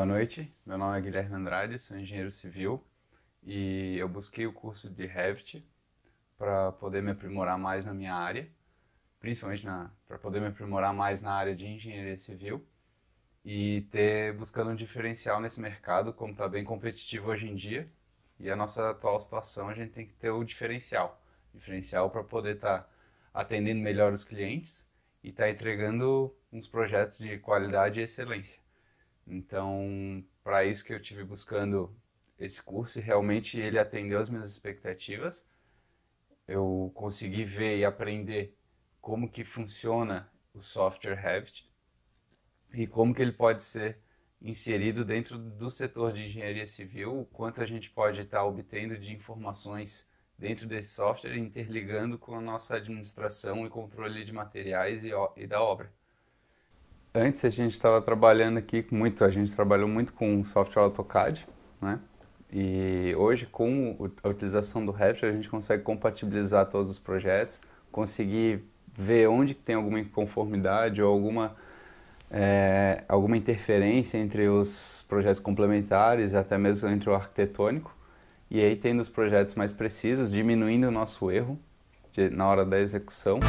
Boa noite, meu nome é Guilherme Andrade, sou engenheiro civil e eu busquei o curso de Revit para poder me aprimorar mais na minha área, principalmente para poder me aprimorar mais na área de engenharia civil e ter buscando um diferencial nesse mercado, como está bem competitivo hoje em dia. E a nossa atual situação, a gente tem que ter o diferencial. Diferencial para poder estar tá atendendo melhor os clientes e estar tá entregando uns projetos de qualidade e excelência. Então, para isso que eu tive buscando esse curso e realmente ele atendeu as minhas expectativas. Eu consegui ver e aprender como que funciona o software Revit e como que ele pode ser inserido dentro do setor de engenharia civil, o quanto a gente pode estar obtendo de informações dentro desse software interligando com a nossa administração e controle de materiais e, e da obra. Antes a gente estava trabalhando aqui muito, a gente trabalhou muito com software AutoCAD, né? E hoje com a utilização do Revit a gente consegue compatibilizar todos os projetos, conseguir ver onde tem alguma inconformidade ou alguma é, alguma interferência entre os projetos complementares, até mesmo entre o arquitetônico, e aí tendo os projetos mais precisos, diminuindo o nosso erro de, na hora da execução.